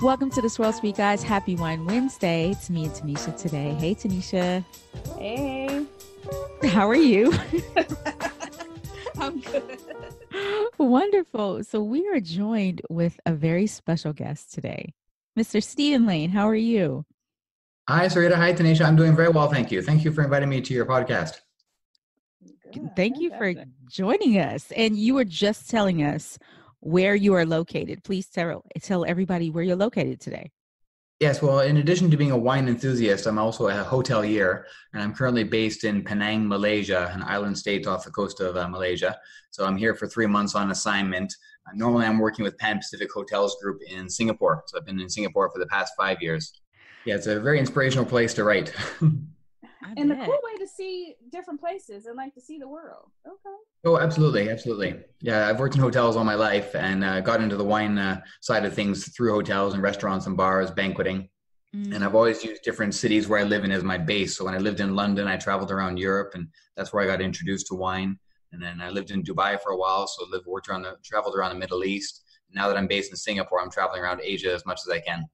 Welcome to the Swirl Speak Guys. Happy Wine Wednesday. It's me and Tanisha today. Hey, Tanisha. Hey. How are you? I'm good. Wonderful. So, we are joined with a very special guest today, Mr. Steven Laine. How are you? Hi, Sarita. Hi, Tanisha. I'm doing very well, thank you. Thank you for inviting me to your podcast. Good. Thank you for joining us. And you were just telling us where you are located. Please tell, tell everybody where you're located today. Yes, well, in addition to being a wine enthusiast, I'm also a hotelier, and I'm currently based in Penang, Malaysia, an island state off the coast of uh, Malaysia. So I'm here for three months on assignment. Uh, normally, I'm working with Pan Pacific Hotels Group in Singapore. So I've been in Singapore for the past five years. Yeah, it's a very inspirational place to write. I And a bet. cool way to see different places and like to see the world. Okay. Oh, absolutely, absolutely. Yeah, I've worked in hotels all my life and uh, got into the wine uh, side of things through hotels and restaurants and bars, banqueting. Mm. And I've always used different cities where I live in as my base. So when I lived in London, I traveled around Europe, and that's where I got introduced to wine. And then I lived in Dubai for a while, so lived worked around the traveled around the Middle East. Now that I'm based in Singapore, I'm traveling around Asia as much as I can.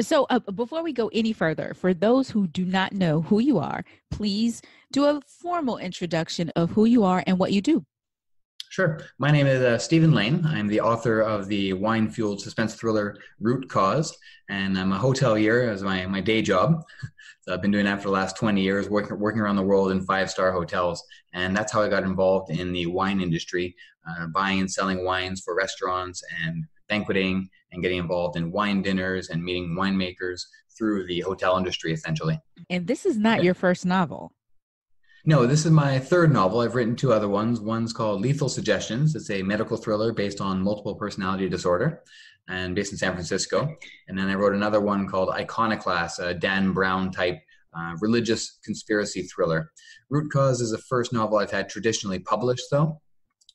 So, uh, before we go any further, for those who do not know who you are, please do a formal introduction of who you are and what you do. Sure. My name is uh, Steven Laine. I'm the author of the wine fueled suspense thriller Root Cause, and I'm a hotelier as my, my day job. So I've been doing that for the last 20 years, working, working around the world in five star hotels. And that's how I got involved in the wine industry, uh, buying and selling wines for restaurants and banqueting, and getting involved in wine dinners and meeting winemakers through the hotel industry, essentially. And this is not your first novel. No, this is my third novel. I've written two other ones. One's called Lethal Suggestions. It's a medical thriller based on multiple personality disorder and based in San Francisco. And then I wrote another one called Iconoclast, a Dan Brown type uh, religious conspiracy thriller. Root Cause is the first novel I've had traditionally published, though.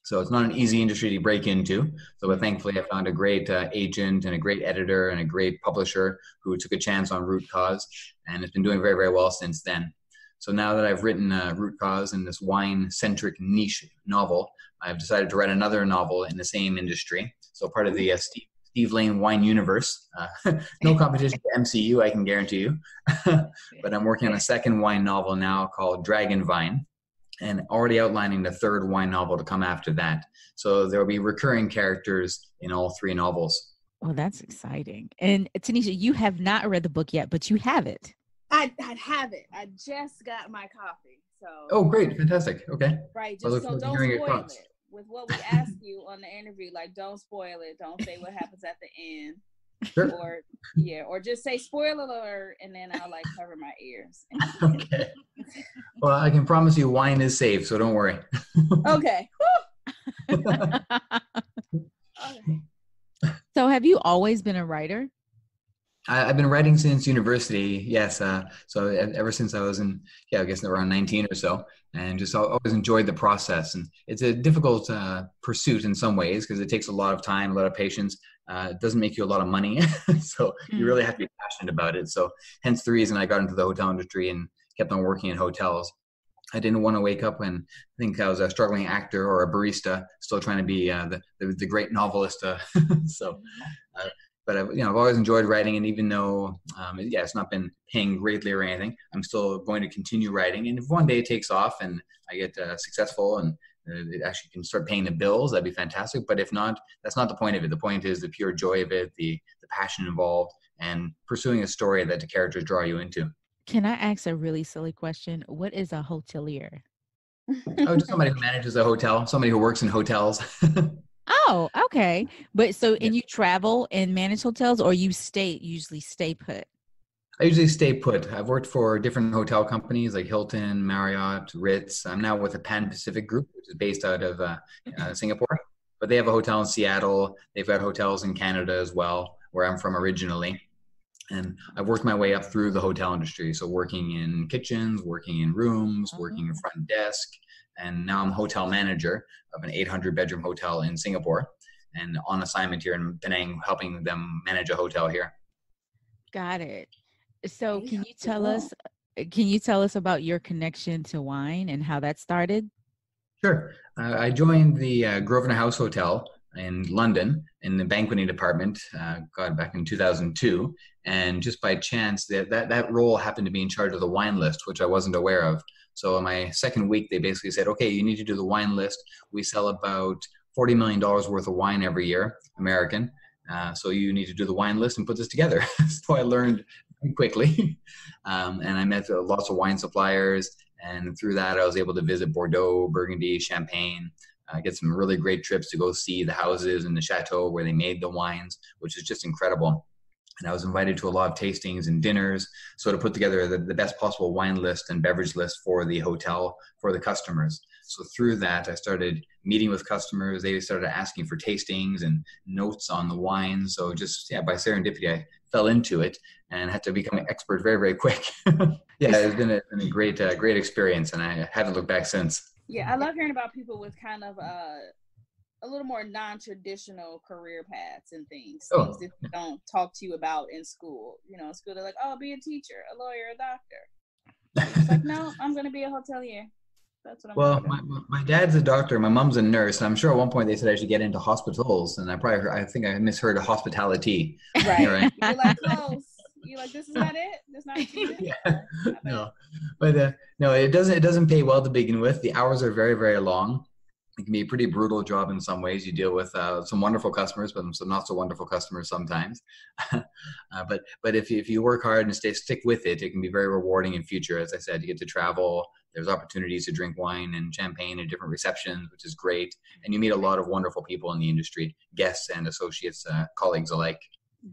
So it's not an easy industry to break into. So, but thankfully, I found a great uh, agent and a great editor and a great publisher who took a chance on Root Cause, and it's been doing very, very well since then. So now that I've written uh, Root Cause in this wine-centric niche novel, I've decided to write another novel in the same industry. So part of the uh, Steve, Steve Laine wine universe. Uh, no competition to MCU, I can guarantee you. but I'm working on a second wine novel now called Dragonvine, and already outlining the third wine novel to come after that. So there will be recurring characters in all three novels. Well, that's exciting. And Tanisha, you have not read the book yet, but you have it. I I have it. I just got my copy. So Oh, great, fantastic. Okay. right, just so don't hearing your spoil thoughts. it. With what we ask you on the interview, like don't spoil it. Don't say what happens at the end. Sure. Or yeah, or just say spoiler alert and then I'll like cover my ears. okay. Well, I can promise you wine is safe, so don't worry. okay. So, have you always been a writer? I, I've been writing since university. Yes, uh, so ever since I was in, yeah, I guess around 19 or so, and just always enjoyed the process. And it's a difficult uh, pursuit in some ways because it takes a lot of time, a lot of patience. Uh, it doesn't make you a lot of money, so you Mm. really have to be passionate about it. So, hence the reason I got into the hotel industry and kept on working in hotels. I didn't want to wake up and think I was a struggling actor or a barista, still trying to be uh, the, the the great novelist. Uh, so, uh, but I've, you know, I've always enjoyed writing, and even though, um, yeah, it's not been paying greatly or anything, I'm still going to continue writing. And if one day it takes off and I get uh, successful and uh, it actually can start paying the bills, that'd be fantastic. But if not, that's not the point of it. The point is the pure joy of it, the the passion involved, and pursuing a story that the characters draw you into. Can I ask a really silly question? What is a hotelier? Oh, just somebody who manages a hotel, somebody who works in hotels. Oh, okay. But so, and you travel and manage hotels, or you stay usually stay put? I usually stay put. I've worked for different hotel companies like Hilton, Marriott, Ritz. I'm now with the Pan Pacific Group, which is based out of uh, uh, Singapore. But they have a hotel in Seattle. They've got hotels in Canada as well, where I'm from originally. And I've worked my way up through the hotel industry. So working in kitchens, working in rooms, working in front desk, and now I'm hotel manager of an 800 bedroom hotel in Singapore, and on assignment here in Penang, helping them manage a hotel here. Got it. So, can you tell us? uh, Can you tell us about your connection to wine and how that started? Sure. Uh, I joined the uh, Grosvenor House Hotel in London in the banqueting department, uh, God, back in 2002. And just by chance, that, that, that role happened to be in charge of the wine list, which I wasn't aware of. So in my second week, they basically said, okay, you need to do the wine list. We sell about $40 million worth of wine every year, American. Uh, so you need to do the wine list and put this together. so I learned quickly. Um, and I met uh, lots of wine suppliers. And through that, I was able to visit Bordeaux, Burgundy, Champagne, uh, get some really great trips to go see the houses and the chateau where they made the wines, which is just incredible. And I was invited to a lot of tastings and dinners. So to put together the, the best possible wine list and beverage list for the hotel for the customers. So through that, I started meeting with customers. They started asking for tastings and notes on the wine. So just yeah, by serendipity, I fell into it and had to become an expert very, very quick. yeah, it's been a, been a great, uh, great experience, and I haven't looked back since. Yeah, I love hearing about people with kind of uh, a little more non-traditional career paths and things, oh. things that don't talk to you about in school. You know, in school they're like, "Oh, be a teacher, a lawyer, a doctor." It's like, no, I'm going to be a hotelier. That's what I'm well, my, my dad's a doctor. My mom's a nurse. And I'm sure at one point they said I should get into hospitals, and I probably heard, I think I misheard hospitality. Right. right? You're like close. You're like, this is not it. That's not it. yeah. No, but uh, no, it doesn't. It doesn't pay well to begin with. The hours are very, very long. It can be a pretty brutal job in some ways. You deal with uh, some wonderful customers, but some not so wonderful customers sometimes. uh, but but if you, if you work hard and stay stick with it, it can be very rewarding in future. As I said, you get to travel. There's opportunities to drink wine and champagne at different receptions, which is great. And you meet a lot of wonderful people in the industry, guests and associates, uh, colleagues alike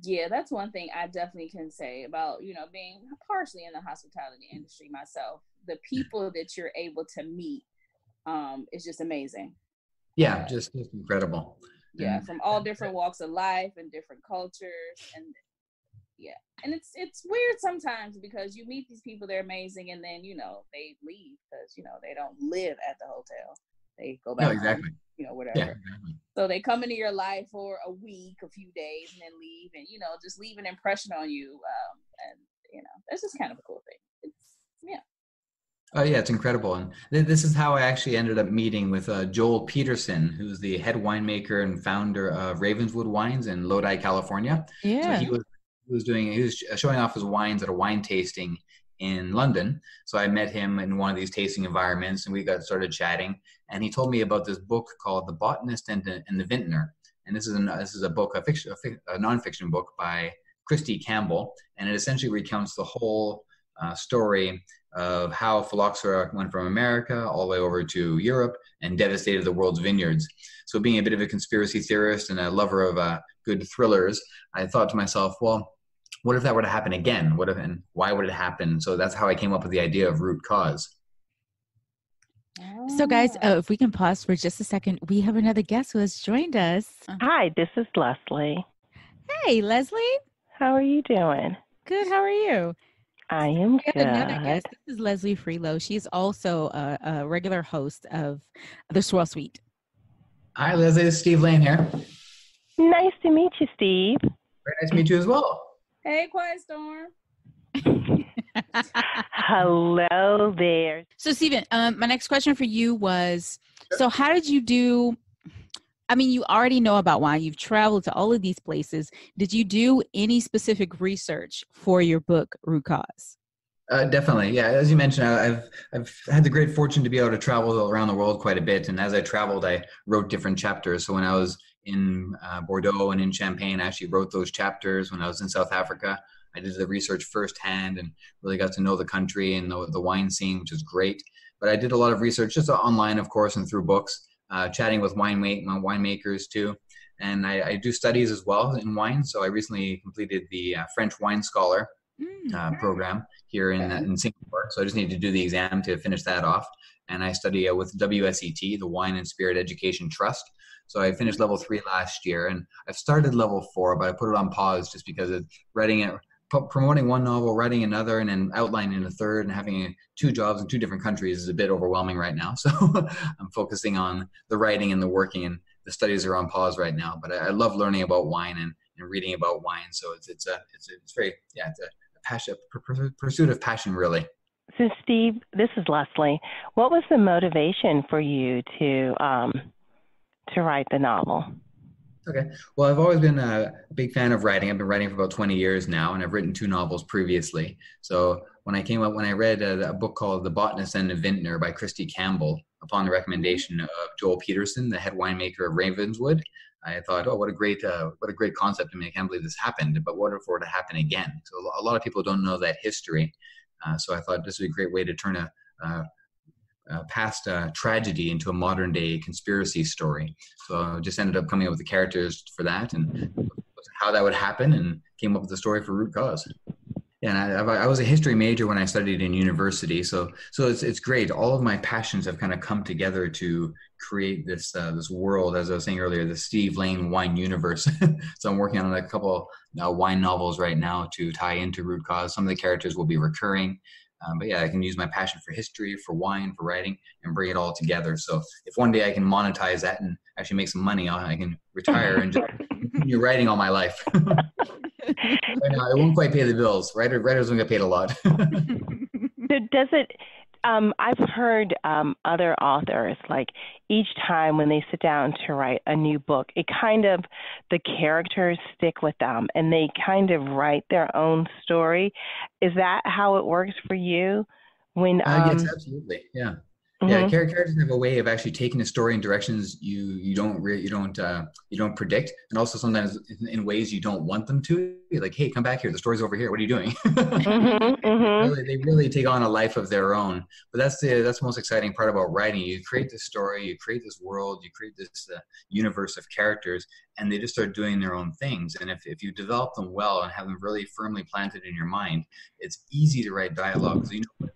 yeah that's one thing i definitely can say about you know being partially in the hospitality industry myself the people that you're able to meet um is just amazing yeah just, just incredible yeah from all different walks of life and different cultures and yeah and it's it's weird sometimes because you meet these people they're amazing and then you know they leave because you know they don't live at the hotel they go back no, exactly home you know, whatever. Yeah. So they come into your life for a week, a few days, and then leave, and you know, just leave an impression on you. Um, and you know, that's just kind of a cool thing. It's yeah. Oh yeah, it's incredible, and th- this is how I actually ended up meeting with uh, Joel Peterson, who's the head winemaker and founder of Ravenswood Wines in Lodi, California. Yeah, so he was he was doing he was showing off his wines at a wine tasting in London. So I met him in one of these tasting environments and we got started chatting. And he told me about this book called The Botanist and the, and the Vintner. And this is, an, this is a book, a, fiction, a, nonfiction book by Christy Campbell. And it essentially recounts the whole uh, story of how phylloxera went from America all the way over to Europe and devastated the world's vineyards. So, being a bit of a conspiracy theorist and a lover of uh, good thrillers, I thought to myself, well, what if that were to happen again? What if and why would it happen? So that's how I came up with the idea of root cause. So, guys, uh, if we can pause for just a second, we have another guest who has joined us. Hi, this is Leslie. Hey, Leslie. How are you doing? Good. How are you? I am we good. Another guest. This is Leslie Freelo. She's also a, a regular host of the Swirl Suite. Hi, Leslie. This is Steve Laine here. Nice to meet you, Steve. Very nice to meet you as well. Hey, Quiet Storm. Hello there. So, Steven, um, my next question for you was so, how did you do? I mean, you already know about wine. You've traveled to all of these places. Did you do any specific research for your book, Root Cause? Uh, definitely, yeah. As you mentioned, I've I've had the great fortune to be able to travel around the world quite a bit, and as I traveled, I wrote different chapters. So when I was in uh, Bordeaux and in Champagne. I actually wrote those chapters when I was in South Africa. I did the research firsthand and really got to know the country and the, the wine scene, which is great. But I did a lot of research just online, of course, and through books, uh, chatting with wine winemakers too. And I, I, do studies as well in wine. So I recently completed the uh, French Wine Scholar mm, uh, program here in, in Singapore. So I just need to do the exam to finish that off. And I study uh, with WSET, the Wine and Spirit Education Trust. So I finished level three last year, and I've started level four, but I put it on pause just because of writing it, promoting one novel, writing another, and then outlining a third, and having two jobs in two different countries is a bit overwhelming right now. So I'm focusing on the writing and the working, and the studies are on pause right now. But I, I love learning about wine and, and reading about wine. So it's it's a it's, it's very yeah it's a, a passion pursuit of passion really. So Steve, this is Leslie. What was the motivation for you to um, to write the novel? Okay. Well, I've always been a big fan of writing. I've been writing for about 20 years now, and I've written two novels previously. So when I came up, when I read a, a book called The Botanist and the Vintner by Christy Campbell, upon the recommendation of Joel Peterson, the head winemaker of Ravenswood, I thought, oh, what a great, uh, what a great concept! I mean, I can't believe this happened, but what if it were to happen again? So a lot of people don't know that history. Uh, so I thought this would be a great way to turn a, a uh, past uh, tragedy into a modern day conspiracy story. So I just ended up coming up with the characters for that and how that would happen and came up with the story for Root Cause. And I, I, was a history major when I studied in university, so so it's it's great. All of my passions have kind of come together to create this uh, this world, as I was saying earlier, the Steve Laine wine universe. so I'm working on a couple uh, wine novels right now to tie into Root Cause. Some of the characters will be recurring. Um, but yeah, I can use my passion for history, for wine, for writing, and bring it all together. So if one day I can monetize that and actually make some money, I can retire and just continue writing all my life. I won't quite pay the bills. Writer, writers don't get paid a lot. so does it? Um, I've heard um, other authors like each time when they sit down to write a new book, it kind of the characters stick with them and they kind of write their own story. Is that how it works for you? When um, uh, yes, um, absolutely, yeah. Mm-hmm. Yeah, characters have a way of actually taking a story in directions you you don't re- you don't uh, you don't predict, and also sometimes in, in, ways you don't want them to. You're like, hey, come back here. The story's over here. What are you doing? mm-hmm, mm-hmm. Really, they really take on a life of their own. But that's the that's the most exciting part about writing. You create this story, you create this world, you create this uh, universe of characters, and they just start doing their own things. And if if you develop them well and have them really firmly planted in your mind, it's easy to write dialogue because you know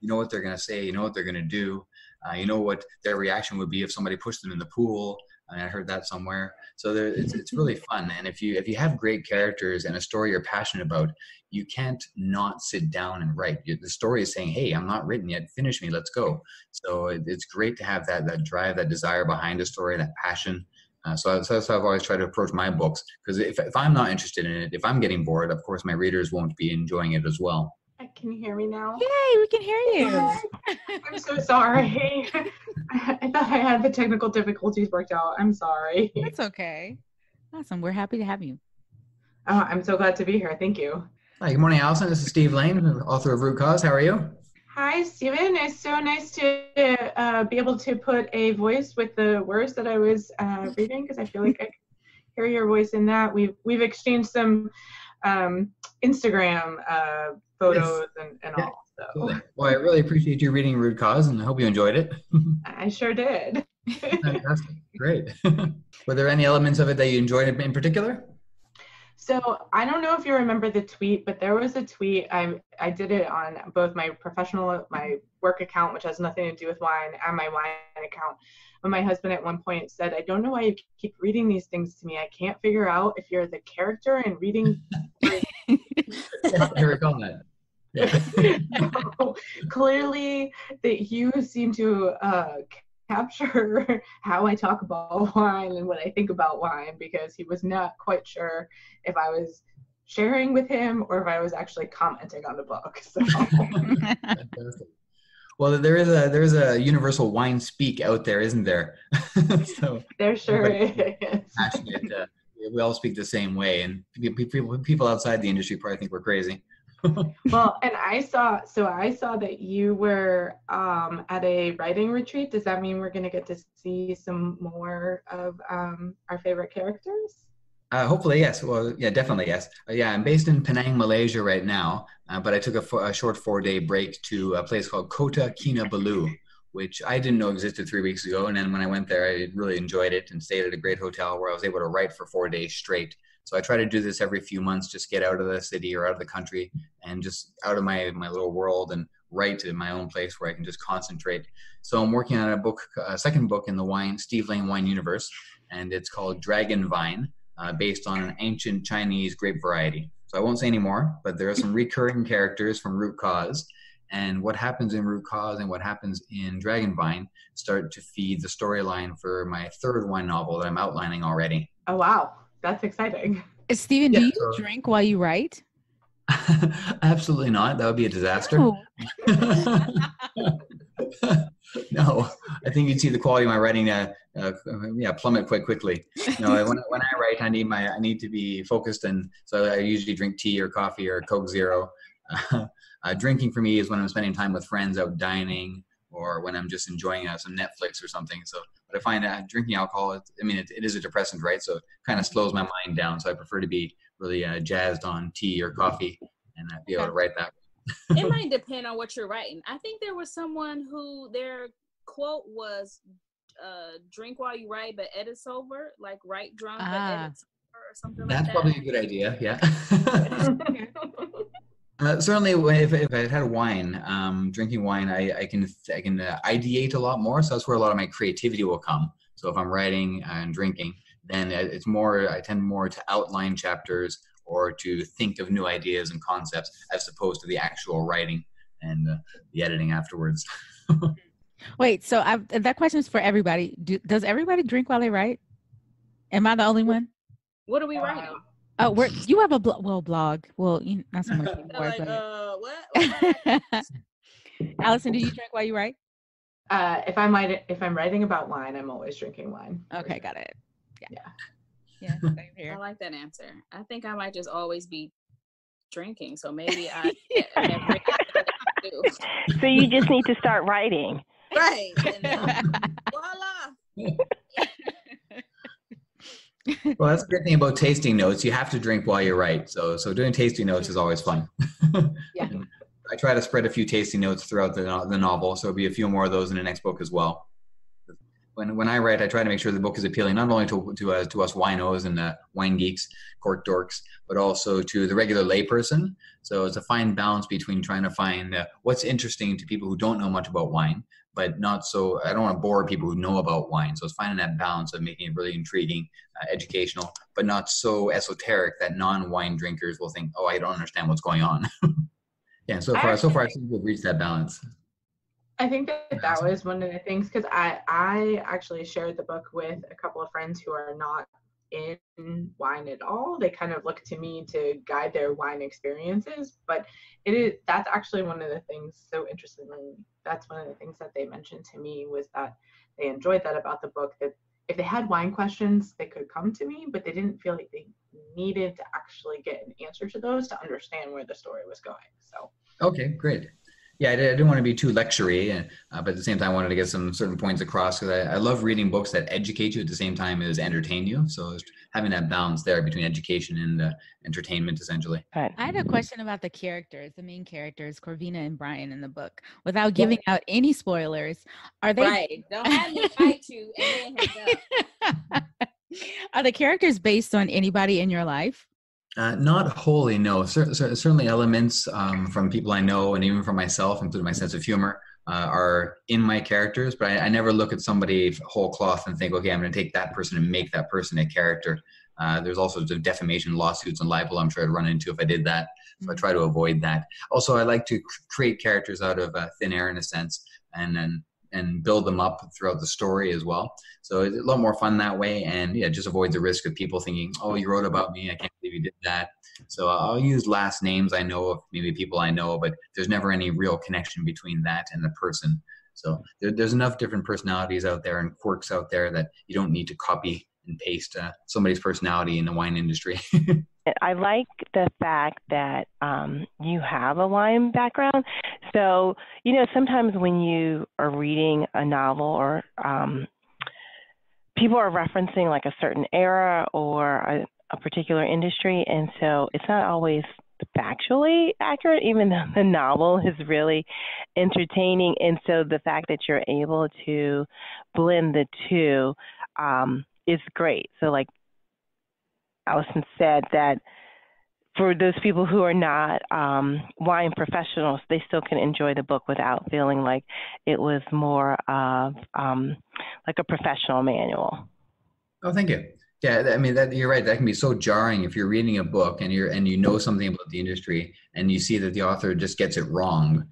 you know what they're going to say you know what they're going to do uh, you know what their reaction would be if somebody pushed them in the pool I, I heard that somewhere. So there, it's, it's really fun and if you if you have great characters and a story you're passionate about you can't not sit down and write. The story is saying hey i'm not written yet. Finish me. Let's go. So it, it's great to have that that drive that desire behind a story that passion. Uh, so, so that's how I've always tried to approach my books because if, if I'm not interested in it, if I'm getting bored, of course my readers won't be enjoying it as well. Can you hear me now? Yay, we can hear you. I'm so sorry. I thought I had the technical difficulties worked out. I'm sorry. That's okay. Awesome. We're happy to have you. Oh, I'm so glad to be here. Thank you. Hi, good morning, Allison. This is Steve Laine, author of Root Cause. How are you? Hi, Steven. It's so nice to uh, be able to put a voice with the words that I was uh, reading because I feel like I can hear your voice in that. We've we've exchanged some um, Instagram uh, photos yes. and, and yeah. all. So. Well, I really appreciate you reading Root Cause and I hope you enjoyed it. I sure did. Fantastic. Great. Were there any elements of it that you enjoyed in particular? So I don't know if you remember the tweet, but there was a tweet. I I did it on both my professional, my work account, which has nothing to do with wine, and my wine account. But my husband at one point said, "I don't know why you keep reading these things to me. I can't figure out if you're the character and reading." Recall that. clearly, that you seem to uh, capture how I talk about wine and what I think about wine because he was not quite sure if I was sharing with him or if I was actually commenting on the book. So. well, there is a there is a universal wine speak out there, isn't there? so there sure is. Passionate, uh, we all speak the same way, and people people outside the industry probably think we're crazy. well, and I saw, so I saw that you were um, at a writing retreat. Does that mean we're going to get to see some more of um, our favorite characters? Uh, hopefully, yes. Well, yeah, definitely, yes. Uh, yeah, I'm based in Penang, Malaysia right now, uh, but I took a, a short four day break to a place called Kota Kinabalu, which I didn't know existed three weeks ago. And then when I went there, I really enjoyed it and stayed at a great hotel where I was able to write for four days straight. So I try to do this every few months, just get out of the city or out of the country and just out of my, my little world and write in my own place where I can just concentrate. So I'm working on a book, a second book in the wine, Steve Laine wine universe, and it's called Dragonvine, uh, based on an ancient Chinese grape variety. So I won't say any more, but there are some recurring characters from Root Cause. And what happens in Root Cause and what happens in Dragonvine start to feed the storyline for my third wine novel that I'm outlining already. Oh, wow that's exciting. Steven, yeah, do you so, drink while you write? Absolutely not. That would be a disaster. no, I think you'd see the quality of my writing uh, uh, yeah plummet quite quickly. No, when, when I write, I need my I need to be focused, and so I usually drink tea or coffee or Coke Zero. Uh, drinking for me is when I'm spending time with friends out dining or when I'm just enjoying uh, some Netflix or something. So, but I find that drinking alcohol, it, I mean, it, it is a depressant, right? So, it kind of slows my mind down. So, I prefer to be really uh, jazzed on tea or coffee and uh, be able to write that it might depend on what you're writing. I think there was someone who their quote was uh, drink while you write, but edit sober, like write drunk ah. but edit sober or something That's like that. probably a good idea, yeah. uh, certainly, if, if I had wine, um, drinking wine, I, I can I can uh, ideate a lot more. So that's where a lot of my creativity will come. So if I'm writing and drinking, then it's more I tend more to outline chapters or to think of new ideas and concepts as opposed to the actual writing and uh, the editing afterwards. Wait, so I've, that question is for everybody. Do, does everybody drink while they write? Am I the only one? What are we writing? Oh, we're, you have a blo- well blog. Well, you, not so much anymore. like, but... uh, what? what? Allison, do you drink while you write? Uh, if I'm writing, if I'm writing about wine, I'm always drinking wine. Okay, got it. Yeah. yeah. Yeah, same here. I like that answer. I think I might just always be drinking, so maybe I. so you just need to start writing. Right. And, voila. well, that's the good thing about tasting notes. You have to drink while you write. So, so doing tasting notes is always fun. yeah. I try to spread a few tasting notes throughout the, the novel, so there'll be a few more of those in the next book as well when when I write, I try to make sure the book is appealing not only to to, uh, to us winos and uh, wine geeks, cork dorks, but also to the regular layperson. So it's a fine balance between trying to find uh, what's interesting to people who don't know much about wine, but not so. I don't want to bore people who know about wine. So it's finding that balance of making it really intriguing, uh, educational, but not so esoteric that non-wine drinkers will think, "Oh, I don't understand what's going on." yeah. So far, so far, I think we've reached that balance. I think that that was one of the things because I I actually shared the book with a couple of friends who are not in wine at all. They kind of look to me to guide their wine experiences, but it is that's actually one of the things. So interestingly, that's one of the things that they mentioned to me was that they enjoyed that about the book. That if they had wine questions, they could come to me, but they didn't feel like they needed to actually get an answer to those to understand where the story was going. So okay, great yeah, I, didn't want to be too lectury, uh, but at the same time, I wanted to get some certain points across because I, I, love reading books that educate you at the same time as entertain you. So having that balance there between education and uh, entertainment, essentially. I had a question about the characters, the main characters, Corvina and Brian in the book. Without giving yeah. out any spoilers, are they? Right. Don't have me fight you Are the characters based on anybody in your life? Uh, not wholly, no. Cer- cer- certainly, elements um, from people I know and even from myself, including my sense of humor, uh, are in my characters. But I, I, never look at somebody whole cloth and think, okay, I'm going to take that person and make that person a character. Uh, there's sorts of defamation lawsuits and libel I'm sure I'd run into if I did that. So I try to avoid that. Also, I like to create characters out of uh, thin air in a sense, and then and build them up throughout the story as well. So it's a lot more fun that way, and yeah, just avoid the risk of people thinking, "Oh, you wrote about me. I can't you did that." So I'll use last names I know of, maybe people I know, but there's never any real connection between that and the person. So there, there's enough different personalities out there and quirks out there that you don't need to copy and paste uh, somebody's personality in the wine industry. I like the fact that um, you have a wine background. So, you know, sometimes when you are reading a novel or um, people are referencing like a certain era or a, a particular industry, and so it's not always factually accurate, even though the novel is really entertaining. And so the fact that you're able to blend the two um, is great. So, like Allison said that for those people who are not um, wine professionals, they still can enjoy the book without feeling like it was more of um, like a professional manual. Oh, thank you. Yeah, I mean that you're right. That can be so jarring if you're reading a book and you're and you know something about the industry and you see that the author just gets it wrong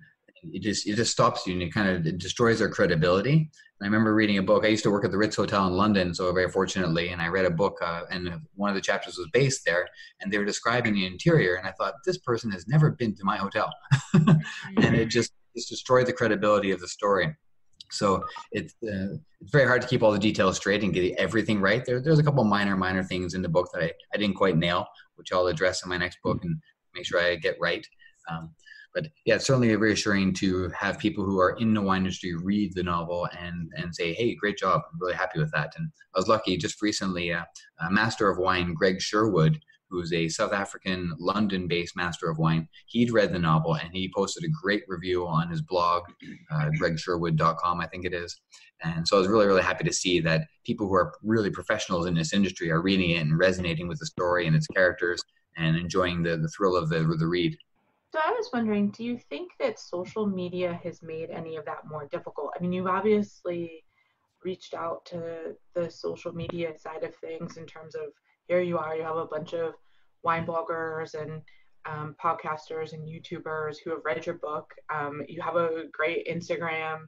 it just it just stops you and it kind of it destroys their credibility. And I remember reading a book. I used to work at the Ritz Hotel in London, so very fortunately, and I read a book, uh, and one of the chapters was based there, and they were describing the interior, and I thought this person has never been to my hotel, and it just just destroyed the credibility of the story. So it's uh, it's very hard to keep all the details straight and get everything right. There, there's a couple minor minor things in the book that I, I didn't quite nail, which I'll address in my next book and make sure I get right. Um, but yeah, it's certainly reassuring to have people who are in the wine industry read the novel and and say, "Hey, great job! I'm really happy with that." And I was lucky just recently, uh, a master of wine, Greg Sherwood, who's a South African, London-based master of wine. He'd read the novel and he posted a great review on his blog, uh, gregsherwood.com, I think it is. And so I was really, really happy to see that people who are really professionals in this industry are reading it and resonating with the story and its characters and enjoying the, the thrill of the, the read. So I was wondering, do you think that social media has made any of that more difficult? I mean, you've obviously reached out to the social media side of things in terms of here you are, you have a bunch of wine bloggers and um, podcasters and YouTubers who have read your book. Um, you have a great Instagram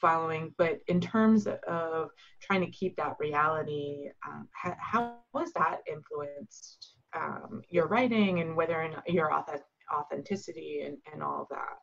following, but in terms of trying to keep that reality, um, how, has that influenced um, your writing and whether or not your authentic authenticity and, and all of that.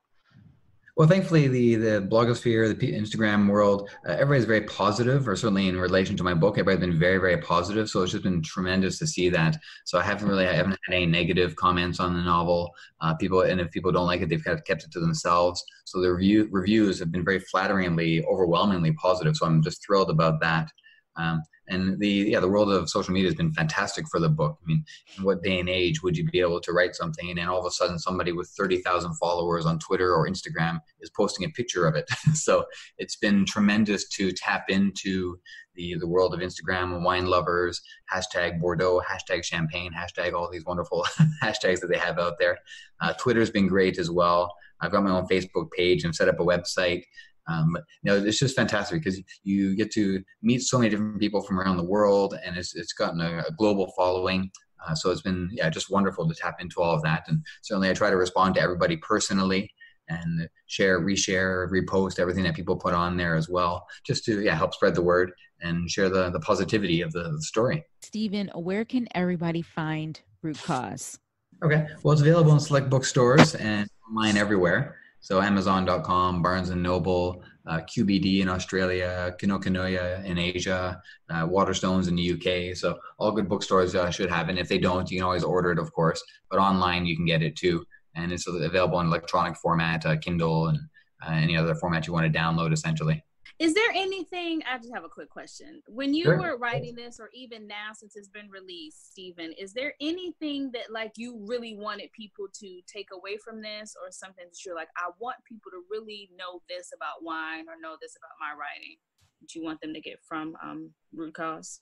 Well, thankfully, the the blogosphere, the Instagram world, uh, everybody's very positive, or certainly in relation to my book, everybody's been very, very positive. So it's just been tremendous to see that. So I haven't really, I haven't had any negative comments on the novel. Uh, people, and if people don't like it, they've kind of kept it to themselves. So the review reviews have been very flatteringly, overwhelmingly positive. So I'm just thrilled about that. Um, and the yeah, the world of social media has been fantastic for the book. I mean, what day and age would you be able to write something and all of a sudden somebody with thirty thousand followers on Twitter or Instagram is posting a picture of it? so it's been tremendous to tap into the the world of Instagram wine lovers. Hashtag Bordeaux, hashtag Champagne, hashtag all these wonderful hashtags that they have out there. Uh, Twitter's been great as well. I've got my own Facebook page and set up a website. Um, you know, it's just fantastic because you get to meet so many different people from around the world, and it's it's gotten a, a global following. Uh, so it's been yeah, just wonderful to tap into all of that. And certainly, I try to respond to everybody personally and share, reshare, repost everything that people put on there as well, just to yeah help spread the word and share the the positivity of the, the story. Steven, where can everybody find Root Cause? Okay, well, it's available in select bookstores and online everywhere. So Amazon.com, Barnes and Noble, uh, QBD in Australia, Kinokuniya in Asia, uh, Waterstones in the UK. So all good bookstores uh, should have it. And if they don't, you can always order it, of course. But online, you can get it too, and it's available in electronic format, uh, Kindle, and uh, any other format you want to download, essentially. Is there anything? I just have a quick question. When you sure. were writing this, or even now since it's been released, Steven, is there anything that like you really wanted people to take away from this, or something that you're like, I want people to really know this about wine, or know this about my writing? That you want them to get from um, Root Cause?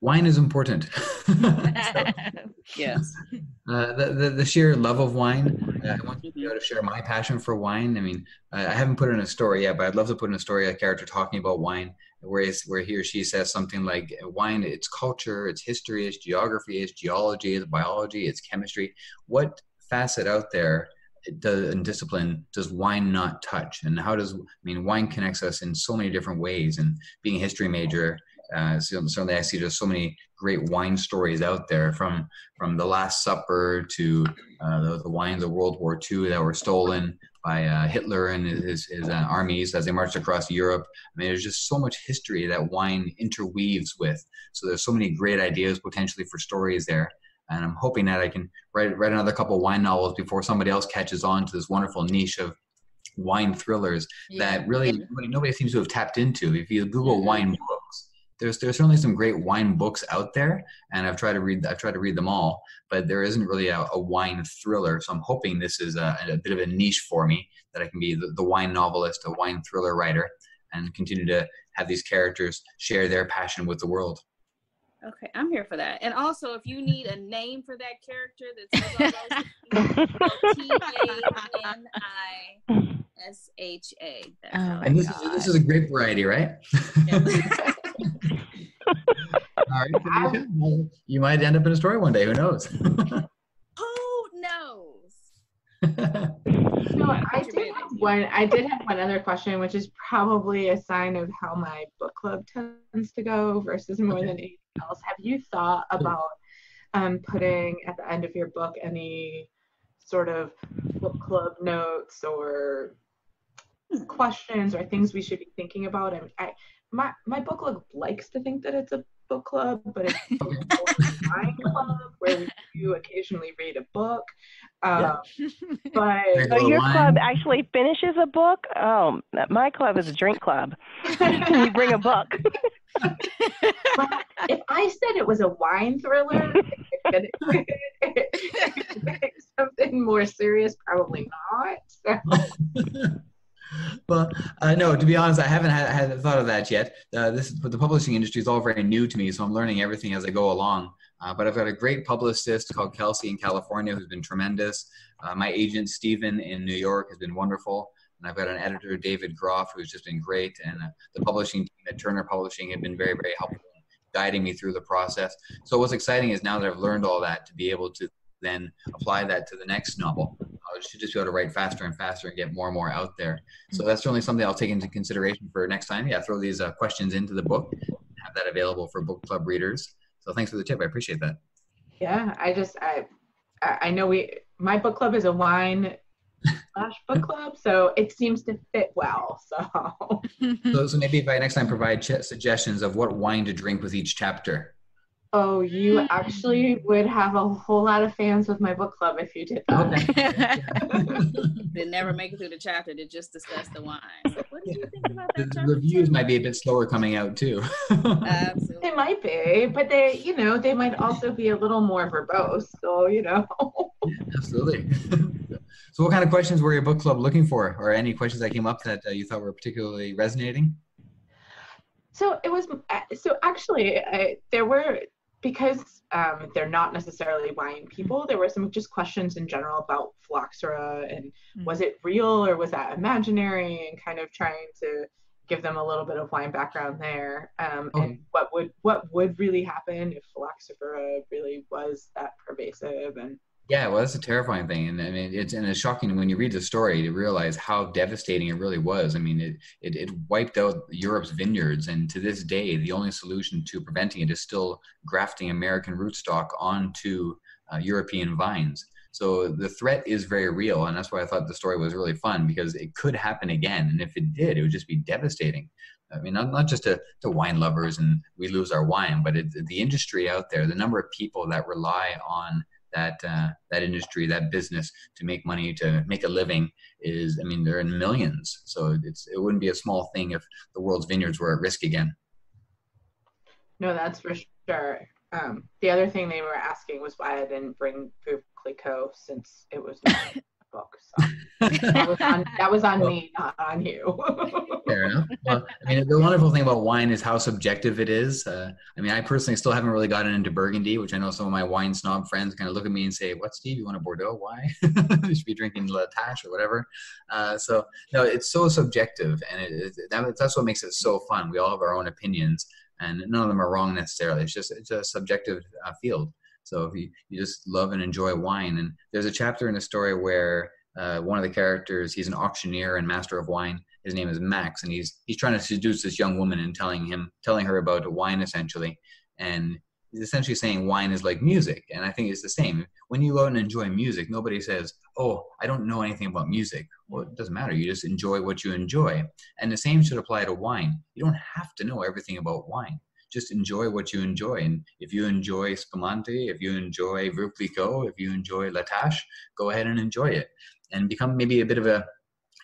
Wine is important. so, yes. Uh, the, the, the sheer love of wine. Uh, I want to be able to share my passion for wine. I mean, I haven't put in a story yet, but I'd love to put in a story a character talking about wine, where where he or she says something like, "Wine, it's culture, it's history, it's geography, it's geology, it's biology, it's chemistry. What facet out there?" Does, and discipline does wine not touch and how does i mean wine connects us in so many different ways and being a history major uh, so certainly, I see there's so many great wine stories out there from from the Last Supper to uh, the, the, wines of World War II that were stolen by uh, Hitler and his, his uh, armies as they marched across Europe. I mean, there's just so much history that wine interweaves with. So there's so many great ideas potentially for stories there. And I'm hoping that I can write write another couple wine novels before somebody else catches on to this wonderful niche of wine thrillers yeah. that really nobody, nobody, seems to have tapped into. If you Google mm-hmm. wine books, there's there's certainly some great wine books out there, and I've tried to read I've tried to read them all, but there isn't really a, a wine thriller. So I'm hoping this is a, a, bit of a niche for me that I can be the, the wine novelist, a wine thriller writer, and continue to have these characters share their passion with the world. Okay, I'm here for that. And also, if you need a name for that character that's T A N I S H A. Oh and this is this is a great variety, right? All right, you might end up in a story one day. Who knows? Who knows? no, I did have one. I did have one other question, which is probably a sign of how my book club tends to go versus more than anything else. Have you thought about um, putting at the end of your book any sort of book club notes or questions or things we should be thinking about. I, I my my book club likes to think that it's a book club, but it's a wine club where we do occasionally read a book. Um, but so your club actually finishes a book. Oh, my club is a drink club. you bring a book. if I said it was a wine thriller, something more serious, probably not. So well, uh, no. To be honest, I haven't had, had thought of that yet. Uh, this, but the publishing industry is all very new to me, so I'm learning everything as I go along. Uh, but I've got a great publicist called Kelsey in California who's been tremendous. Uh, my agent Stephen in New York has been wonderful, and I've got an editor David Groff who's just been great, and uh, the publishing team at Turner Publishing have been very, very helpful, guiding me through the process. So what's exciting is now that I've learned all that to be able to then apply that to the next novel. I should just be able to write faster and faster and get more and more out there. So that's certainly something I'll take into consideration for next time. Yeah, throw these uh, questions into the book, have that available for book club readers. So thanks for the tip. I appreciate that. Yeah, I just I I know we my book club is a wine slash book club, so it seems to fit well. So. so, so maybe if I next time provide ch- suggestions of what wine to drink with each chapter. Oh, you actually would have a whole lot of fans with my book club if you did that. they never make it through the chapter to just discuss the wine. So what did you think about that? The reviews might be a bit slower coming out too. Absolutely. They might be, but they, you know, they might also be a little more verbose. So, you know. Absolutely. so, what kind of questions were your book club looking for, or any questions that came up that uh, you thought were particularly resonating? So it was. Uh, so actually, I, there were because um, they're not necessarily wine people, there were some just questions in general about phylloxera and mm-hmm. was it real or was that imaginary, and kind of trying to give them a little bit of wine background there, um, okay. and what would what would really happen if phylloxera really was that pervasive and yeah, well, that's a terrifying thing, and I mean, it's and it's shocking when you read the story to realize how devastating it really was. I mean, it, it it wiped out Europe's vineyards, and to this day, the only solution to preventing it is still grafting American rootstock onto uh, European vines. So the threat is very real, and that's why I thought the story was really fun because it could happen again, and if it did, it would just be devastating. I mean, not, not just to, to wine lovers and we lose our wine, but it, the industry out there, the number of people that rely on that uh, that industry, that business to make money, to make a living is, I mean, they're in millions. So it's it wouldn't be a small thing if the world's vineyards were at risk again. No, that's for sure. Um, the other thing they were asking was why I didn't bring Veuve Clicquot since it was not a book. So that was on, that was on well, me, not on you. fair enough. Well, I mean, the wonderful thing about wine is how subjective it is. Uh, I mean, I personally still haven't really gotten into Burgundy, which I know some of my wine snob friends kind of look at me and say, "What, Steve? You want a Bordeaux? Why? you should be drinking La Tâche or whatever." Uh, so, no, it's so subjective, and it, it, that, that's what makes it so fun. We all have our own opinions and none of them are wrong necessarily. It's just it's a subjective uh, field. So if you, you just love and enjoy wine, and there's a chapter in the story where uh, one of the characters he's an auctioneer and master of wine. His name is Max, and he's he's trying to seduce this young woman and telling him telling her about wine essentially, and he's essentially saying wine is like music, and I think it's the same. When you go and enjoy music, nobody says, "Oh, I don't know anything about music." Well, it doesn't matter. You just enjoy what you enjoy, and the same should apply to wine. You don't have to know everything about wine. Just enjoy what you enjoy, and if you enjoy Spumante, if you enjoy Clicquot, if you enjoy La Tâche, go ahead and enjoy it, and become maybe a bit of a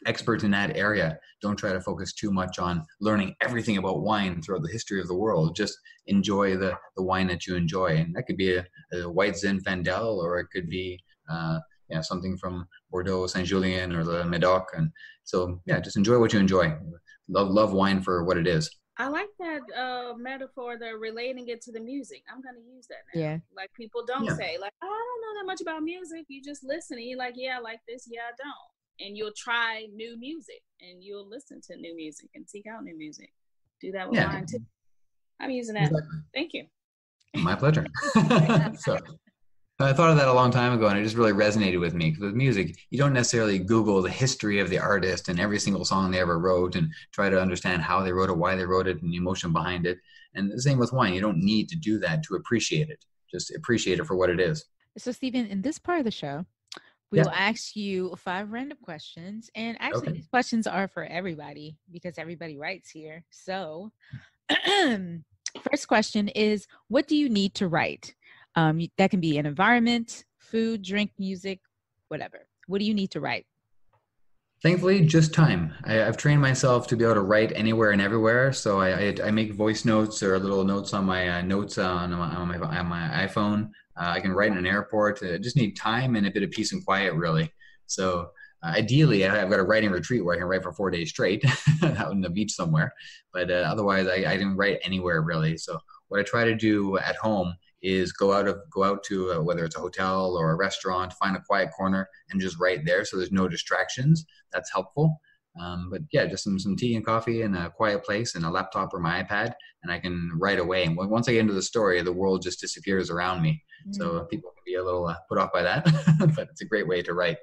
expert in that area. Don't try to focus too much on learning everything about wine throughout the history of the world. Just enjoy the, the wine that you enjoy. And that could be a, a white Zinfandel or it could be uh, yeah, something from Bordeaux, Saint Julien, or the Medoc. And so, yeah, just enjoy what you enjoy. Love, love wine for what it is. I like that uh, metaphor. They're relating it to the music. I'm gonna use that now. Yeah. Like people don't yeah. say like, oh, I don't know that much about music. You just listen and you're like, yeah, I like this. Yeah, I don't and you'll try new music and you'll listen to new music and seek out new music. Do that with yeah. mine too. I'm using that. Exactly. Thank you. My pleasure. so, I thought of that a long time ago, and it just really resonated with me. Because with music, you don't necessarily Google the history of the artist and every single song they ever wrote, and try to understand how they wrote it, why they wrote it, and the emotion behind it. And the same with wine. You don't need to do that to appreciate it. Just appreciate it for what it is. So, Steven, in this part of the show, We Yeah. will ask you five random questions. And actually, Okay. these questions are for everybody because everybody writes here. So, first question is What do you need to write? Um, that can be an environment, food, drink, music, whatever. What do you need to write? Thankfully, just time. I, I've trained myself to be able to write anywhere and everywhere. So I, I, I make voice notes or little notes on my uh, notes on my, on my, on my iPhone. Uh, I can write in an airport. I just need time and a bit of peace and quiet, really. So uh, ideally, I've got a writing retreat where I can write for four days straight out on the beach somewhere. But uh, otherwise, I, I didn't write anywhere really. So what I try to do at home is go out of go out to uh, whether it's a hotel or a restaurant, find a quiet corner and just write there, so there's no distractions. That's helpful. Um, but yeah, just some some tea and coffee in a quiet place and a laptop or my iPad, and I can write away. And once I get into the story, the world just disappears around me. So people can be a little uh, put off by that, but it's a great way to write.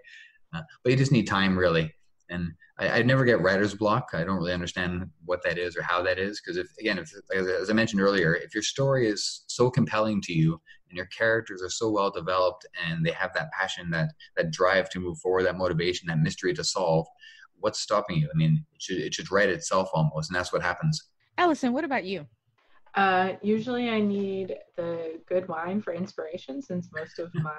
Uh, but you just need time, really. And I, I never get writer's block. I don't really understand what that is or how that is. Because if again, if, as I mentioned earlier, if your story is so compelling to you and your characters are so well developed and they have that passion, that that drive to move forward, that motivation, that mystery to solve, what's stopping you? I mean, it should it should write itself almost, and that's what happens. Allison, what about you? Uh, usually I need the good wine for inspiration since most of my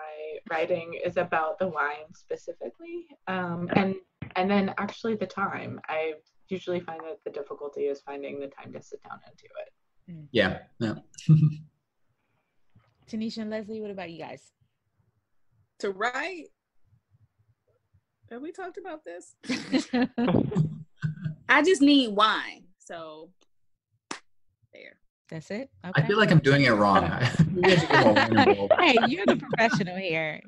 writing is about the wine specifically. Um, and and then actually the time. I usually find that the difficulty is finding the time to sit down and do it. Mm. Yeah, yeah. Tanisha and Leslie, what about you guys? To write. Have we talked about this? I just need wine. So there. That's it. I feel like I'm doing it wrong. Maybe I should get more wine involved. hey, you're the professional here.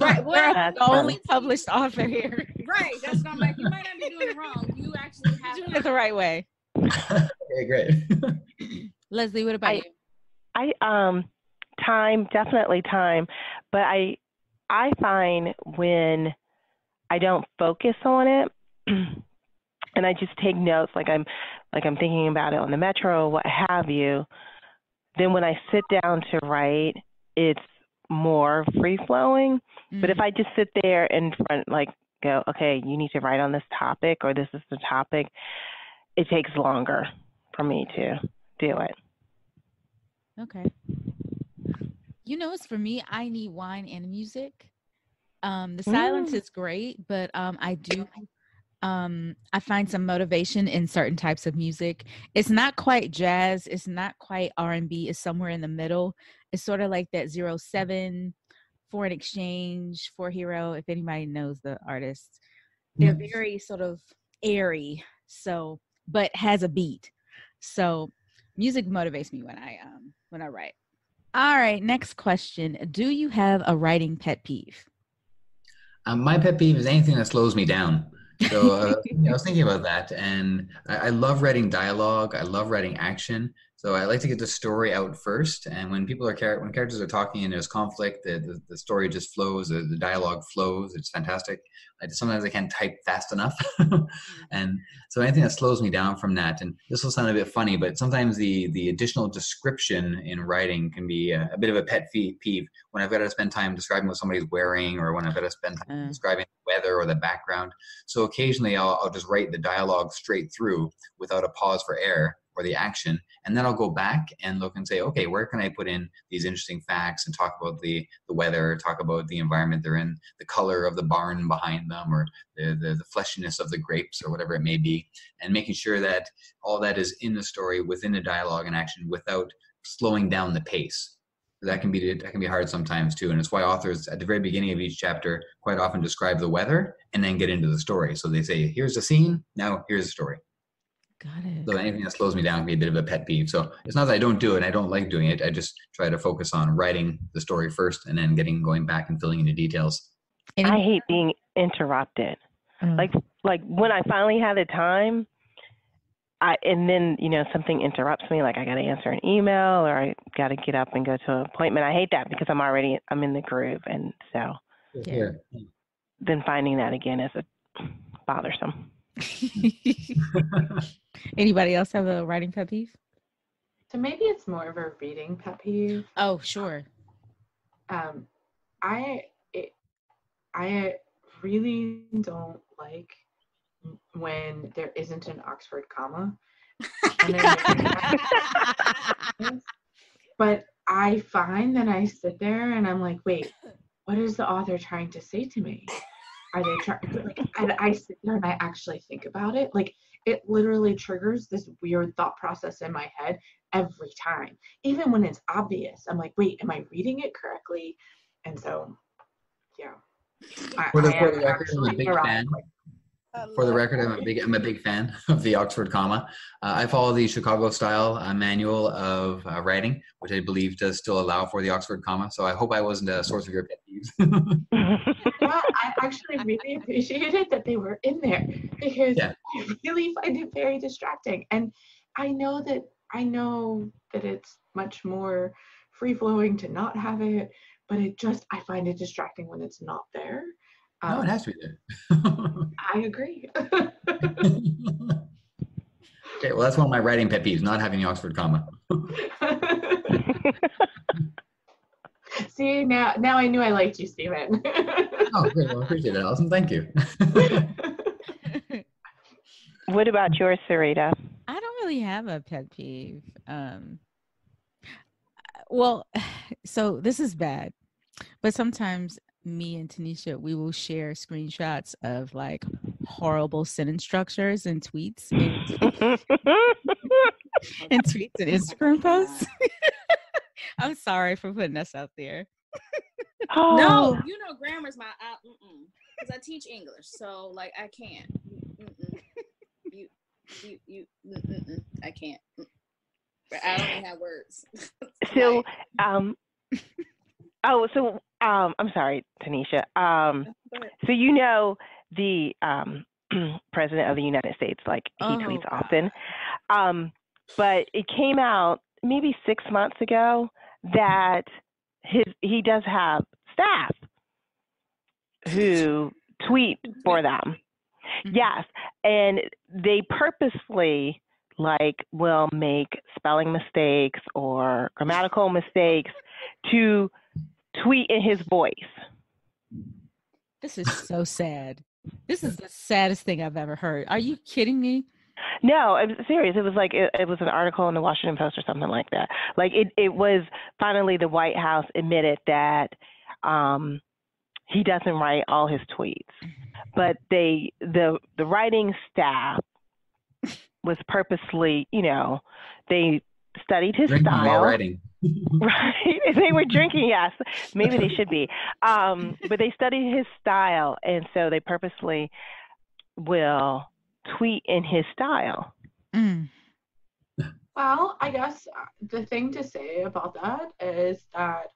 Right. Well, That's The only published author here. Right. That's what I'm like. You might not be doing it wrong. You actually have doing it the right way. okay, great. Leslie, what about I- you? I um time definitely time, but I I find when I don't focus on it and I just take notes like I'm like I'm thinking about it on the metro or what have you, then when I sit down to write, it's more free flowing. But if Mm. I just sit there in front, like, go, okay, you need to write on this topic or this is the topic, it takes longer for me to do it. Okay. You know, it's for me, I need wine and music. Um, the silence Mm. is great, but um, I do um I find some motivation in certain types of music. It's not quite jazz, it's not quite R&B, it's somewhere in the middle. It's sort of like that zero seven foreign exchange, 4hero, if anybody knows the artists. They're Yeah. very sort of airy, so but has a beat. So music motivates me when I um when I write. All right, next question. Do you have a writing pet peeve? Um, my pet peeve is anything that slows me down. So uh, I was thinking about that, and I, I love writing dialogue. I love writing action. So I like to get the story out first, and when people are char- when characters are talking and there's conflict, the, the, the story just flows. The, the dialogue flows. It's fantastic. I, sometimes I can't type fast enough, and so anything that slows me down from that. And this will sound a bit funny, but sometimes the the additional description in writing can be a, a bit of a pet peeve. When I've got to spend time describing what somebody's wearing, or when I've got to spend time Uh. describing the weather or the background. So occasionally I'll, I'll just write the dialogue straight through without a pause for air or the action. And then I'll go back and look and say, okay, where can I put in these interesting facts and talk about the, the weather, talk about the environment they're in, the color of the barn behind them, or the, the, the fleshiness of the grapes, or whatever it may be. And making sure that all that is in the story within the dialogue and action without slowing down the pace. That can be that can be hard sometimes too, and it's why authors at the very beginning of each chapter quite often describe the weather and then get into the story. So they say, "Here's the scene. Now here's the story." Got it. So anything that slows me down can be a bit of a pet peeve. So it's not that I don't do it; I don't like doing it. I just try to focus on writing the story first and then getting going back and filling in the details. I hate being interrupted. Mm. Like like when I finally had the time, I and then you know something interrupts me, like I got to answer an email or I got to get up and go to an appointment. I hate that because I'm already I'm in the groove, and so Yeah. then finding that again is a bothersome. Anybody else have a writing pet peeve? So maybe it's more of a reading pet peeve. Oh, sure. um, I it, I really don't like when there isn't an Oxford comma. but I find that I sit there and I'm like, wait, what is the author trying to say to me? Are they trying? Like, and I sit there and I actually think about it. Like, it literally triggers this weird thought process in my head every time, even when it's obvious. I'm like, wait, am I reading it correctly? And so, yeah. For the, for the I'm a big fan. For the record, I'm a big I'm a big fan of the Oxford comma. Uh, I follow the Chicago style uh, manual of uh, writing, which I believe does still allow for the Oxford comma. So I hope I wasn't a source of your pet peeves. yeah, I actually really appreciated that they were in there because yeah. I really find it very distracting. And I know that I know that it's much more free flowing to not have it, but it just I find it distracting when it's not there. Um, no, it has to be there. I agree. okay, well, that's one of my writing pet peeves: not having the Oxford comma. See, now now I knew I liked you, Steven. oh, great. Well, I appreciate it, Allison. Thank you. what about yours, Sarita? I don't really have a pet peeve. Um, well, so this is bad, but sometimes me and Tanisha, we will share screenshots of like horrible sentence structures and tweets and, and tweets and Instagram posts. I'm sorry for putting us out there. oh. No, you know grammar's my because I, I, teach English, so like I can't. Mm-mm. You, you, you. Mm-mm. I can't. I don't even have words. so, um, oh, so um, I'm sorry, Tanisha. Um, so you know the um, president of the United States, like he oh, tweets often. Um, but it came out maybe six months ago that his he does have staff who tweet for them. Mm-hmm. Yes, and they purposely like will make spelling mistakes or grammatical mistakes to tweet in his voice. This is so sad. This is the saddest thing I've ever heard. Are you kidding me? No, I'm serious. It was like it, it, was an article in the Washington Post or something like that. Like it, it was finally the White House admitted that um, he doesn't write all his tweets, but they the the writing staff was purposely, you know, they studied his Drinking style. writing. right? they were drinking, yes. Maybe they should be. Um, but they studied his style, and so they purposely will tweet in his style. Mm. Well, I guess uh, the thing to say about that is that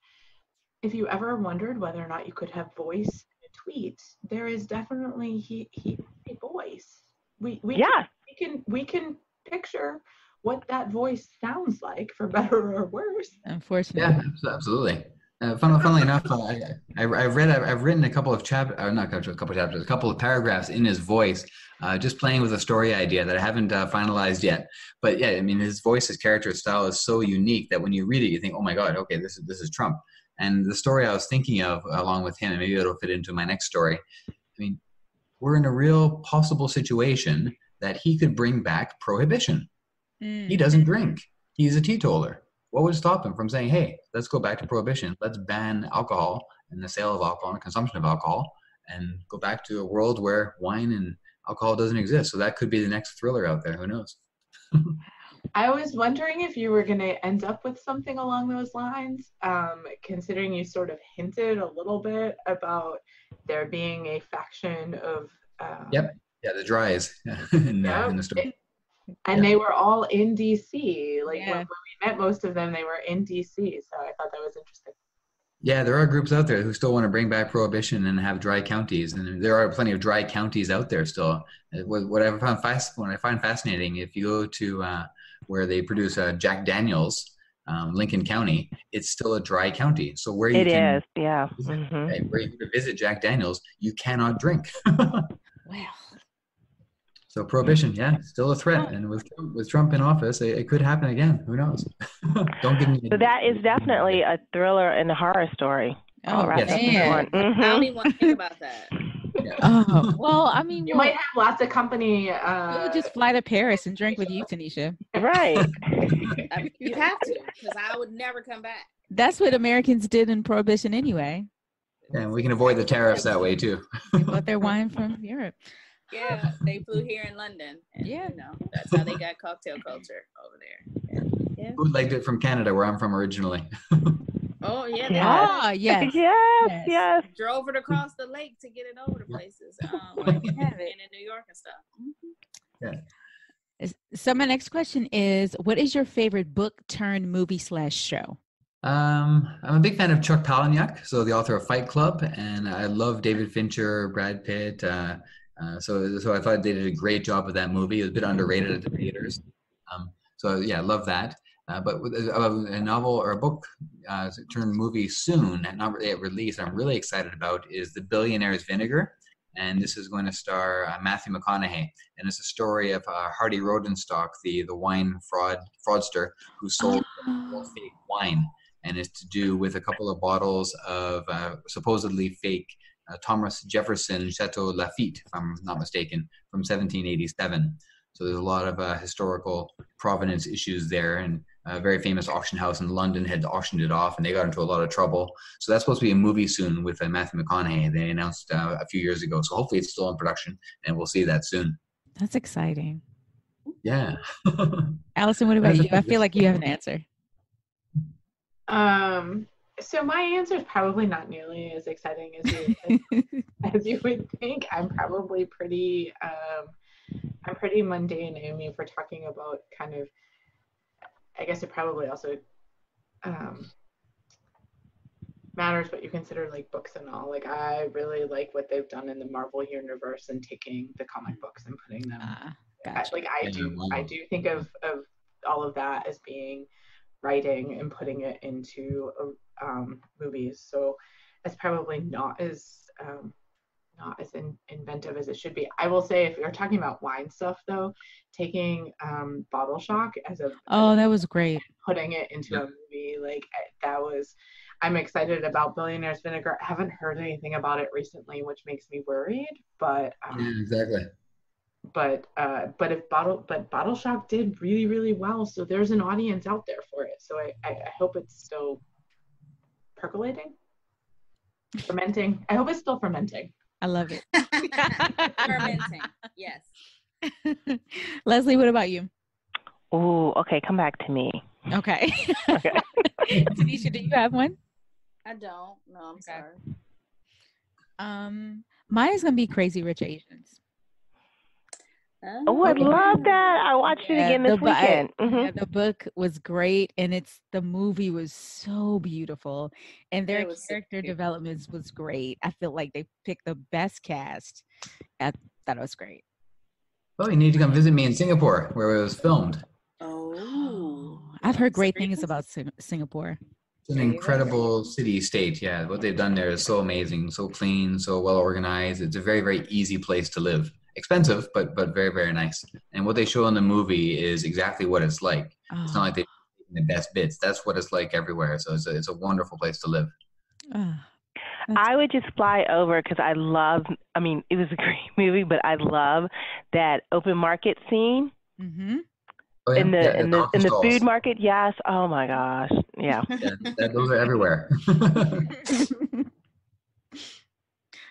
if you ever wondered whether or not you could have voice in a tweet, there is definitely he he a voice. We we yeah. can, we can we can picture what that voice sounds like, for better or worse. Unfortunately. Yeah, absolutely. Uh, funnily, funnily enough, uh, I, I, have read, I've, I've, written a couple of chapters, uh, not a couple of chapters, a couple of paragraphs in his voice, uh, just playing with a story idea that I haven't uh, finalized yet. But yeah, I mean, his voice, his character style is so unique that when you read it, you think, oh my God, okay, this is, this is Trump. And the story I was thinking of along with him, and maybe it'll fit into my next story. I mean, we're in a real possible situation that he could bring back prohibition Mm. He doesn't drink. He's a teetotaler. What would stop him from saying, hey, let's go back to prohibition. Let's ban alcohol and the sale of alcohol and consumption of alcohol and go back to a world where wine and alcohol doesn't exist. So that could be the next thriller out there. Who knows? I was wondering if you were going to end up with something along those lines, um, considering you sort of hinted a little bit about there being a faction of. Um, yep. Yeah, the dries in, uh, in the story and yeah. they were all in DC. Like yeah. when, when, we met most of them, they were in DC. So I thought that was interesting. Yeah, there are groups out there who still want to bring back prohibition and have dry counties, and there are plenty of dry counties out there still. Uh, what I found what I find fascinating, if you go to uh, where they produce uh, Jack Daniels, um, Lincoln County, it's still a dry county. So where you it can is, yeah, visit, mm-hmm. where you can visit Jack Daniels, you cannot drink. wow. So prohibition, yeah, still a threat, and with with Trump in office, it, it could happen again. Who knows? Don't give me. So that is definitely a thriller and a horror story. Oh, right. Yes. man. I don't Mhm. even want to think about that. Oh, well, I mean, You well, might have lots of company. we Uh, would just fly to Paris and drink with you, Tanisha. Right. I- you have to, because I would never come back. That's what Americans did in Prohibition anyway. And we can avoid the tariffs that way too. They bought their wine from Europe. Yeah, they flew here in London. And, Yeah. you know that's how they got cocktail culture over there. Yeah. Who liked it from Canada, where I'm from originally? Oh yeah, they Yeah. Ah, yes. yes, Yes. yes. drove it across the lake to get it over to places, um, like in, in New York and stuff. Mhm. Is- So my next question is, what is your favorite book turned movie slash show? Um, I'm a big fan of Chuck Palahniuk, so the author of Fight Club, and I love David Fincher, Brad Pitt. Uh, uh, so, so I thought they did a great job with that movie. It was a bit underrated at the theaters. Um, so yeah, I love that. Uh, but with a, a novel or a book uh, turned movie soon, and not yet released, I'm really excited about is The Billionaire's Vinegar, and this is going to star uh, Matthew McConaughey, and it's a story of uh, Hardy Rodenstock, the the wine fraud fraudster who sold Oh, fake wine, and it's to do with a couple of bottles of uh, supposedly fake uh, Thomas Jefferson Chateau Lafite, if I'm not mistaken, from 1787. So there's a lot of uh, historical provenance issues there, and a very famous auction house in London had auctioned it off, and they got into a lot of trouble. So that's supposed to be a movie soon with uh, Matthew McConaughey. They announced uh, a few years ago, so hopefully it's still in production, and we'll see that soon. That's exciting. Yeah. Allison, what about you? I feel like you have an answer. um, so my answer is probably not nearly as exciting as you as you would think. I'm probably pretty um, I'm pretty mundane. I mean, if we're talking about kind of, I guess it probably also um, matters what you consider like books and all. Like I really like what they've done in the Marvel universe and taking the comic books and putting them I- gotcha. like I do. I do think of of all of that as being writing and putting it into uh, um, movies. So it's probably not as um, not as in, inventive as it should be. I will say if you're talking about wine stuff though, taking um, Bottle Shock as a Oh, that was great. putting it into a movie like that was I'm excited about Billionaire's Vinegar. I haven't heard anything about it recently, which makes me worried. But um, yeah, exactly. but uh but if bottle but bottle shock did really really well so there's an audience out there for it so i i, I hope it's still percolating fermenting i hope it's still fermenting I love it. Fermenting, yes. Leslie, what about you? Ooh, okay, come back to me. Okay. Okay. Tanisha, do you have one? I don't. No, I'm Okay. sorry. Um, mine is gonna be Crazy Rich Asians. Oh, I Okay. love that. I watched it Yeah, again the this I- weekend. Mhm. Yeah, the book was great, and it's the movie was so beautiful, and their It was so character developments was great. I feel like they picked the best cast. I thought it was great. Well, you need to come visit me in Singapore, where it was filmed. Oh. I've heard great things about Sing- Singapore. It's an There you go. incredible city state. Yeah, what they've done there is so amazing, so clean, so well organized. It's a very, very easy place to live. Expensive, but but very, very nice. And what they show in the movie is exactly what it's like. It's Oh, not like they the best bits. That's what it's like everywhere. So it's a, it's a wonderful place to live. ah, that's- I would just fly over because I love. I mean, it was a great movie, but I love that open market scene mhm. Oh, yeah. in the Yeah, in the in the food market. Yes. Oh my gosh. Yeah. Yeah, that, those are everywhere.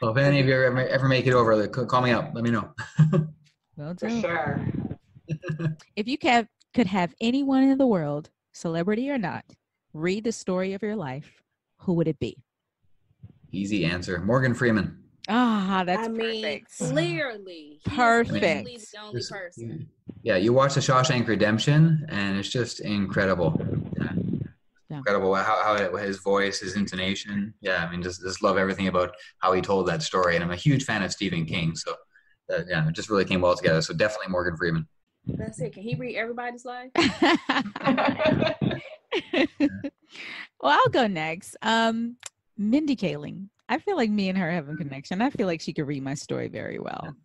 well, if any of you ever, ever make it over, call me up. Let me know. well for sure If you ca- could have anyone in the world, celebrity or not, read the story of your life, who would it be? Easy answer. Morgan Freeman. Ah, that's I mean, clearly. he's Perfect. literally the only person. Yeah, you watch The Shawshank Redemption, and it's just incredible. Yeah. Yeah. Incredible how, how his voice, his intonation. Yeah, I mean, just just love everything about how he told that story. And I'm a huge fan of Stephen King, so uh, yeah, it just really came well together. So definitely Morgan Freeman. That's it. Can he read everybody's life? well, I'll go next. Um, Mindy Kaling. I feel like me and her have a connection. I feel like she could read my story very well.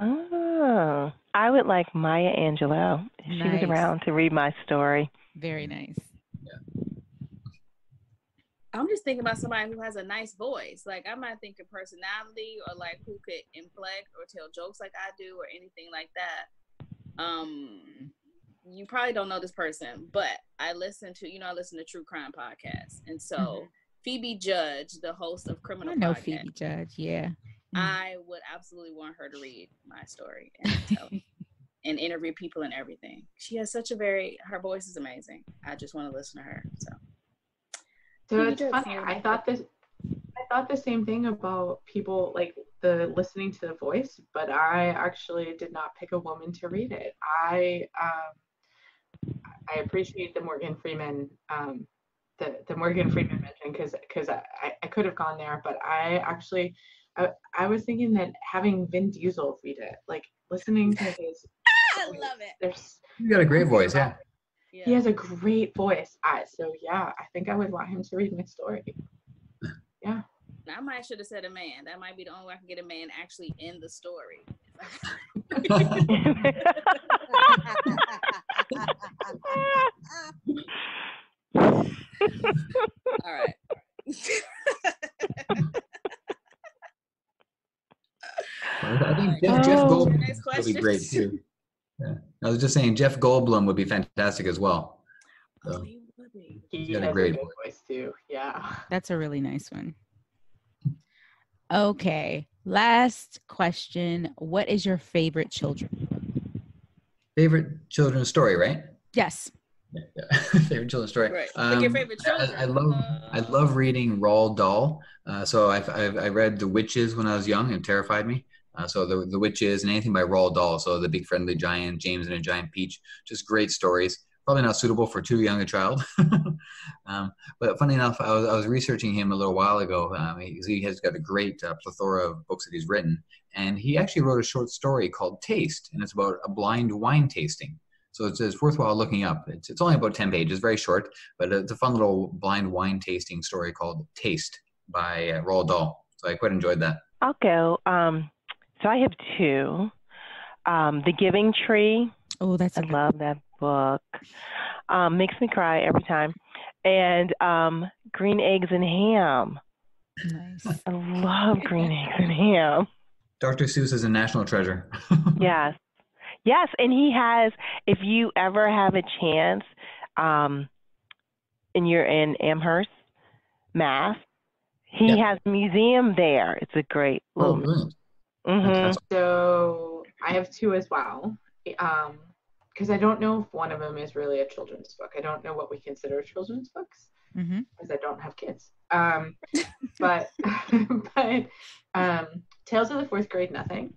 Oh, I would like Maya Angelou if she was around to read my story. Very nice. I'm just thinking about somebody who has a nice voice. Like I might think of personality or like who could inflect or tell jokes like I do or anything like that. Um, you probably don't know this person, but I listen to you know I listen to true crime podcasts, and so mm-hmm. Phoebe Judge, the host of Criminal, I know podcast, Phoebe Judge, yeah. Mm-hmm. I would absolutely want her to read my story and tell and interview people and everything. She has such a very her voice is amazing. I just want to listen to her. So so it's funny. I thought this I thought the same thing about people like the listening to the voice, but I actually did not pick a woman to read it. I um I appreciate the Morgan Freeman um the, the Morgan Freeman mention because because I, I could have gone there, but I actually I, I was thinking that having Vin Diesel read it, like listening to his I love it. There's you got a great voice, yeah. Yeah. He has a great voice. I, so yeah, I think I would want him to read my story. Yeah. I might should have said a man. That might be the only way I can get a man actually in the story. All right. I think Jeff, Jeff oh. Goldblum would be great too. Yeah. I was just saying Jeff Goldblum would be fantastic as well. So, he got a great a voice too. Yeah. That's a really nice one. Okay. Last question. What is your favorite children? Favorite children's story, right? Yes. Yeah. favorite children's story. Right. Um, like your favorite children. I, I love I love reading Roald Dahl. Uh, so I've, I've, i read The Witches when I was young and terrified me. Uh, so the the witches and anything by Roald Dahl. So the Big Friendly Giant, James and a Giant Peach, just great stories. Probably not suitable for too young a child. um, but funny enough, I was, I was researching him a little while ago. Um, he, he, has got a great uh, plethora of books that he's written, and he actually wrote a short story called Taste, and it's about a blind wine tasting. So it's, it's worthwhile looking up. It's, it's only about 10 pages, very short, but it's a fun little blind wine tasting story called Taste by uh, Roald Dahl. So I quite enjoyed that. I'll go. Um, so I have two. Um, the Giving Tree. Oh, that's I love that book. Um, makes me cry every time. And um, Green Eggs and Ham. Nice. I love Green Eggs and Ham. Dr. Seuss is a national treasure. yes. Yes, and he has. If you ever have a chance, um, and you're in Amherst, Mass, he yep. has a museum there. It's a great oh, little. Oh, Mm-hmm. So I have two as well. Um, because I don't know if one of them is really a children's book. I don't know what we consider children's books because mm-hmm. I don't have kids. Um, but but um, Tales of the Fourth Grade Nothing.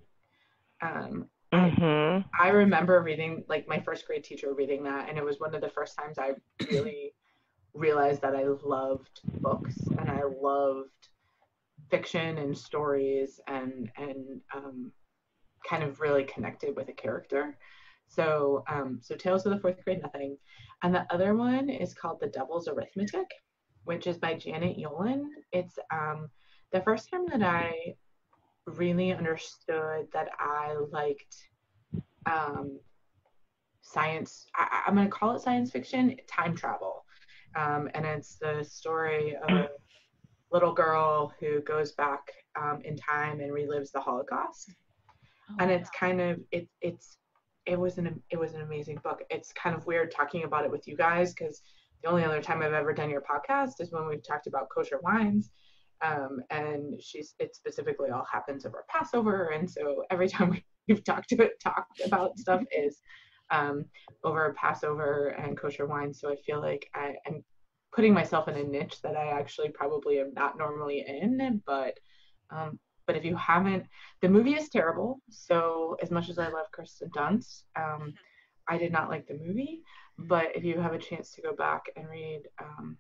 Um, mm-hmm. I, I remember reading like my first grade teacher reading that, and it was one of the first times I really realized that I loved books and I loved fiction and stories and and um, kind of really connected with a character. So um, so Tales of the Fourth Grade Nothing, and the other one is called The Devil's Arithmetic, which is by Janet Yolen. It's um, the first time that I really understood that I liked um, science. I, am going to call it science fiction, time travel. Um, and it's the story of little girl who goes back um, in time and relives the Holocaust. Oh, and it's kind of it it's it was an it was an amazing book. It's kind of weird talking about it with you guys because the only other time I've ever done your podcast is when we've talked about kosher wines. Um, and she's it specifically all happens over Passover, and so every time we've talked about talked about stuff is um, over Passover and kosher wine. So I feel like I, I'm putting myself in a niche that I actually probably am not normally in. But um, but if you haven't, the movie is terrible. So as much as I love Kirsten Dunst, um, I did not like the movie. But if you have a chance to go back and read um,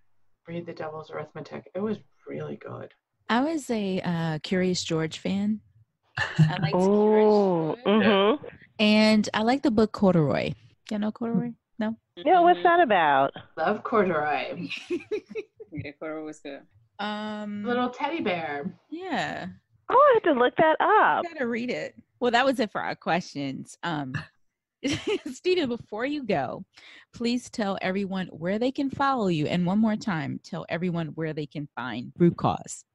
read The Devil's Arithmetic, it was really good. I was a uh, Curious George fan. I liked oh, mm-hmm. and I like the book Corduroy. You know Corduroy? No. No, what's that about? Love corduroy. yeah, corduroy was good. Um, little teddy bear. Yeah. Oh, I have to look that up. I gotta read it. Well, that was it for our questions. Um, Steven, before you go, please tell everyone where they can follow you. And one more time, tell everyone where they can find Root Cause.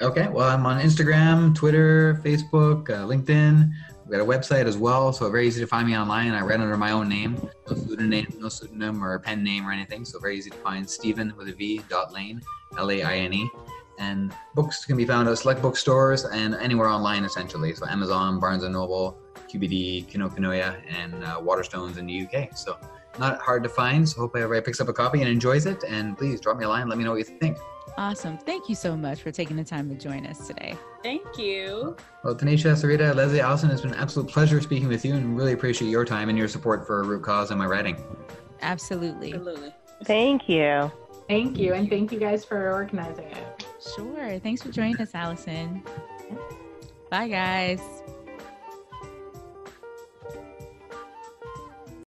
Okay, well, I'm on Instagram, Twitter, Facebook, uh, LinkedIn. We've got a website as well, so very easy to find me online. I write under my own name, no pseudonym, no pseudonym or pen name or anything. So very easy to find. Steven with a V dot Laine, L A I N E, and books can be found at select bookstores and anywhere online essentially. So Amazon, Barnes and Noble, QBD, Kinokuniya, and uh, Waterstones in the UK. So not hard to find. So hope everybody picks up a copy and enjoys it. And please drop me a line. Let me know what you think. Awesome. Thank you so much for taking the time to join us today. Thank you. Well, Tanisha, Sarita, Leslie, Allison, it's been an absolute pleasure speaking with you and really appreciate your time and your support for Root Cause and my writing. Absolutely. Absolutely. Thank you. Thank you. And thank you guys for organizing it. Sure. Thanks for joining us, Allison. Bye, guys.